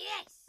Yes!